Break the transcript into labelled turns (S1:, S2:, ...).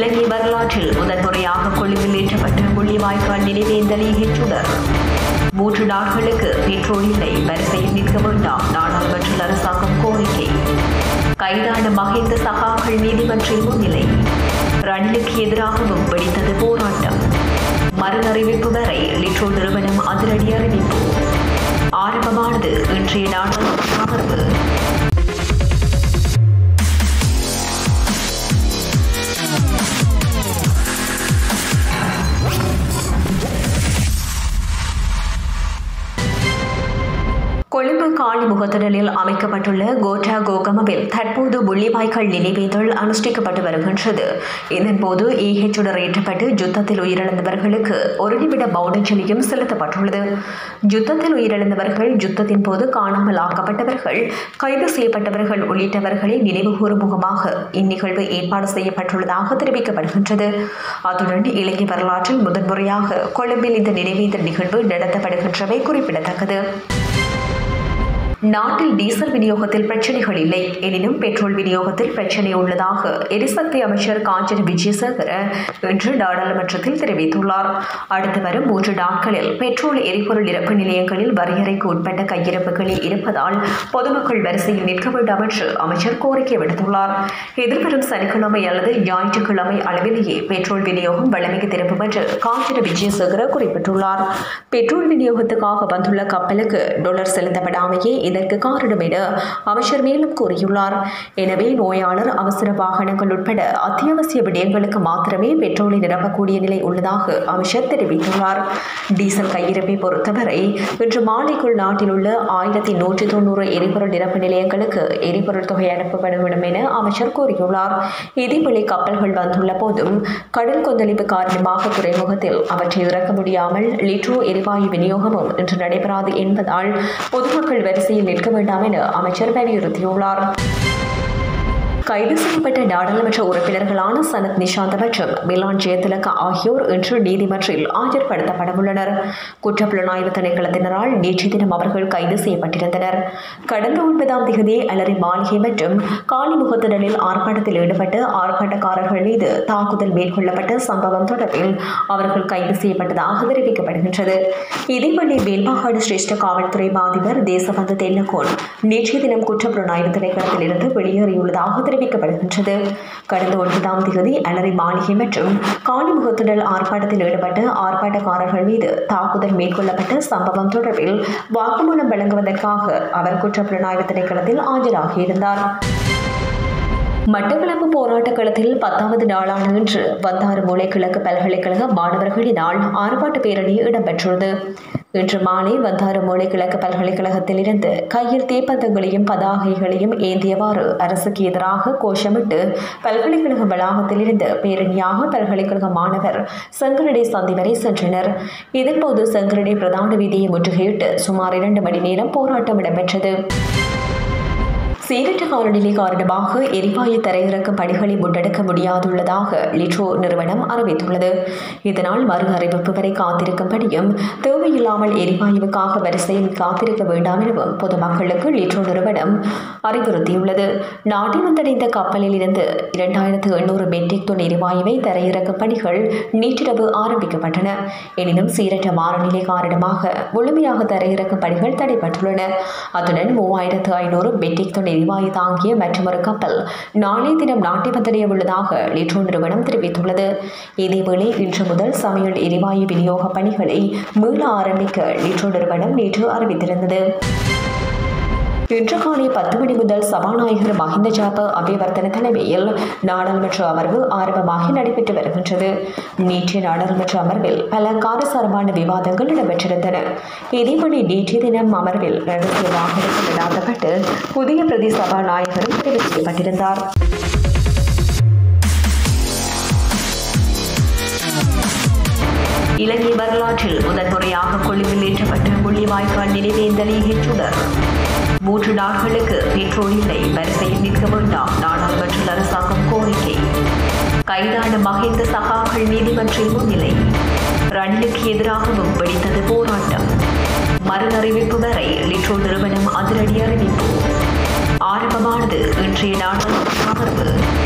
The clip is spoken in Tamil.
S1: இலங்கை வரலாற்றில் முதன்முறையாக கொழும்பில் ஏற்றப்பட்ட முள்ளிவாய்க்கால் நினைவேந்தலை ஈகச்சுடர் மூன்று நாட்களுக்கு பெட்ரோல் இல்லை வரிசையில் நிற்க வேண்டாம் நாடாளுமன்ற அரசாங்கம் கோரிக்கை. கைதான மகிந்த சகாக்கள் நீதிமன்றில் முன்னிலை. ரணிலுக்கு எதிராகவும் வெடித்தது போராட்டம். மறுஅறிவிப்பு வரை லிட்ரோ நிறுவனம் அதிரடி அறிவிப்பு. ஆரம்பமானது இன்றைய நாடாளுமன்ற காலி முகத்திடலில் அமைக்கப்பட்டுள்ள கோட்டா கோகமவில் தற்போது முள்ளிவாய்க்கால் நினைவேந்தல் அனுஷ்டிக்கப்பட்டு வருகின்றது. இதன்போது ஈஹெச்சுடர் ஏற்றப்பட்டு யுத்தத்தில் உயிரிழந்தவர்களுக்கு ஒரு நிமிட மௌனச்சலியும் செலுத்தப்பட்டுள்ளது. யுத்தத்தில் உயிரிழந்தவர்கள் யுத்தத்தின் போது காணாமல் ஆக்கப்பட்டவர்கள் கைது செய்யப்பட்டவர்கள் உள்ளிட்டவர்களை நினைவுகூறும் முகமாக இந்நிகழ்வு ஏற்பாடு செய்யப்பட்டுள்ளதாக தெரிவிக்கப்படுகின்றது. அத்துடன் இலங்கை வரலாற்றில் முதன்முறையாக கொழும்பில் இந்த நினைவேந்தல் நிகழ்வு நடத்தப்படுகின்றவை குறிப்பிடத்தக்கது. நாட்டில் டீசல் விநியோகத்தில் பிரச்சனைகள் இல்லை. எனினும் பெட்ரோல் விநியோகத்தில் பிரச்சனை உள்ளதாக எரிசக்தி அமைச்சர் காஞ்சன விஜயசேகர இன்று நாடாளுமன்றத்தில் தெரிவித்துள்ளார். அடுத்து வரும் மூன்று நாட்களில் பெட்ரோல் எரிபொருள் இறப்பு நிலையங்களில் வரையறைக்கு உட்பட்ட கையிருப்புகளில் இருப்பதால் பொதுமக்கள் வரிசையில் நிற்க வேண்டாம் என்று அமைச்சர் கோரிக்கை விடுத்துள்ளார். எதிர்வரும் சனிக்கிழமை அல்லது ஞாயிற்றுக்கிழமை அளவிலேயே பெட்ரோல் விநியோகம் வழமைக்கு திரும்பும் என்று காஞ்சன விஜயசேகர குறிப்பிட்டுள்ளார். பெட்ரோல் விநியோகத்துக்காக வந்துள்ள கப்பலுக்கு டொலர் செலுத்தப்படாமையே இதற்கு காரணம் என அமைச்சர் மேலும் கூறியுள்ளார். எனவே நோயாளர் அவசர வாகனங்கள் உட்பட அத்தியாவசிய விடயங்களுக்கு மாத்திரமே பெட்ரோலை நிரப்பக்கூடிய நிலை உள்ளதாக அமைச்சர் தெரிவித்துள்ளார். டீசல் கையிருப்பை பொறுத்தவரை இன்று மாலைக்குள் நாட்டில் உள்ள ஆயிரத்தி நூற்றி தொண்ணூறு எரிபொருள் நிரப்பு நிலையங்களுக்கு எரிபொருள் தொகை அனுப்பப்பட என அமைச்சர் கூறியுள்ளார். இதேவேளை கப்பல்கள் வந்துள்ள போதும் கடல் கொந்தளிப்பு காரணமாக துறைமுகத்தில் அவற்றை இறக்க முடியாமல் லிட்ரோ எரிவாயு விநியோகமும் இன்று நடைபெறாது என்பதால் பொதுமக்கள் வரிசையில் நிற்க வேண்டாம் என அமைச்சர் வலியுறுத்தியுள்ளார் கைது செய்யப்பட்ட நாடாளுமன்ற உறுப்பினர்களான சனத் நிஷாந்த் மற்றும் மிலான் ஜெயதிலகா ஆகியோர் இன்று நீதிமன்றில் ஆஜர்படுத்தப்படவுள்ளனர். குற்றப்புலனாய்வு திணைக்களத்தினரால் நேற்று தினம் அவர்கள் கைது செய்யப்பட்டிருந்தனர். கடந்த ஒன்பதாம் தேதி அலரி மாளிகை மற்றும் காலிமுகத்திடலில் ஆர்ப்பாட்டத்தில் ஈடுபட்டு ஆர்ப்பாட்டக்காரர்கள் மீது தாக்குதல் மேற்கொள்ளப்பட்ட சம்பவம் தொடர்பில் அவர்கள் கைது செய்யப்பட்டதாக தெரிவிக்கப்படுகின்றது. இதேவேளை மேல்மாகாடு சிரேஷ்ட காவல்துறை மாதிபர் தேசபந்து தென்னகோன் நேற்றைய தினம் குற்றப்புலனாய்வு திணைக்களத்தில் இருந்து வெளியேறியுள்ளதாக விண்ணப்பிக்கப்படுகின்றது கடந்த ஒன்பதாம் தேதி அலரி மாளிகை மற்றும் காணிமுகத்துடல் ஆர்ப்பாட்டத்தில் ஈடுபட்ட ஆர்ப்பாட்டக்காரர்கள் மீது தாக்குதல் மேற்கொள்ளப்பட்ட சம்பவம் தொடர்பில் வாக்குமூலம் வழங்குவதற்காக அவர் குற்றப்புலனாய்வு திணைக்களத்தில் ஆஜராகியிருந்தார். மட்டக்களப்பு போராட்ட களத்தில் பத்தாவது நாளான இன்று வந்தாறு மூலை கிழக்கு பல்கலைக்கழக மாணவர்களினால் ஆர்ப்பாட்ட பேரணி இடம்பெற்றுள்ளது. இன்று மாலை வந்தாறு மூலை கிழக்கு பல்கலைக்கழகத்திலிருந்து கையில் தீப்பந்தங்களையும் பதாகைகளையும் ஏந்தியவாறு அரசுக்கு எதிராக கோஷமிட்டு பல்கலைக்கழக வளாகத்திலிருந்து பேரணியாக பல்கலைக்கழக மாணவர் செங்கரடை சந்தி வரை சென்றனர். இதன்போது செங்கரடை பிரதான வீதியை முற்றுகையிட்டு சுமார் இரண்டு மணி நேரம் போராட்டம் இடம்பெற்றது. சீரற்ற காலநிலை காரணமாக எரிவாயு தரையிறக்கும் பணிகளை முன்னெடுக்க முடியாதுள்ளதாக லிட்ரோ நிறுவனம் அறிவித்துள்ளது. இதனால் மறு அறிவிப்பு வரை காத்திருக்கும்படியும் தேவையில்லாமல் எரிவாயுவுக்காக வரிசையில் காத்திருக்க வேண்டாம் எனவும் பொதுமக்களுக்கு லிட்ரோ நிறுவனம் அறிவுறுத்தியுள்ளது. நாட்டில் வந்தடைந்த கப்பலில் இருந்து இரண்டாயிரத்து எண்ணூறு மெட்ரிக் டன் எரிவாயுவை தரையிறக்கும் பணிகள் நேற்றிரவு ஆரம்பிக்கப்பட்டன. எனினும் சீரற்ற வானநிலை காரணமாக முழுமையாக தரையிறக்கும் பணிகள் தடைபட்டுள்ளன. அத்துடன் மூவாயிரத்து ஐநூறு மெட்ரிக் டன் எரிவாயு தாங்கிய மற்றொரு கப்பல் நாளை தினம் நாட்டை வந்தடைய உள்ளதாக லிட்ரோ நிறுவனம் தெரிவித்துள்ளது. இதேவேளை இன்று முதல் சமையல் எரிவாயு விநியோக பணிகளை மீள ஆரம்பிக்க லிட்ரோ நிறுவனம் நேற்று அறிவித்திருந்தது. இன்று காலை பத்து மணி முதல் சபாநாயகர் மஹிந்த ஜாப அபிவர்த்தன தலைமையில் நாடாளுமன்ற அமர்வு ஆரம்பமாக நடைபெற்று வருகின்றது. நேற்றைய நாடாளுமன்ற அமர்வில் பல காரசாரமான விவாதங்கள் இடம்பெற்றிருந்தன. இதேபடி நேற்றைய தினம் அமர்வில் ரகசிய வாகனங்கள் நடாத்தப்பட்டு புதிய பிரதி சபாநாயகரும் தெரிவு செய்யப்பட்டிருந்தார் இலங்கை வரலாற்றில் முதன்முறையாக கொழும்பில் ஏற்றப்பட்ட முள்ளிவாய்க்கால் நினைவேந்தலை ஈகச்சுடர் மூன்று நாட்களுக்கு பெட்ரோல் இல்லை வரிசையில் நிற்க வேண்டாம். நாடாளுமன்ற அரசாங்கம் கோரிக்கை. கைதான மகேந்த சகாக்கள் நீதிமன்றில் முன்னிலை. ரணிலுக்கு எதிராகவும் வெடித்தது போராட்டம். மறுஅறிவிப்பு வரை லிட்ரோ நிறுவனம் அதிரடி அறிவிப்பு. ஆரம்பமானது இன்றைய நாடாளுமன்ற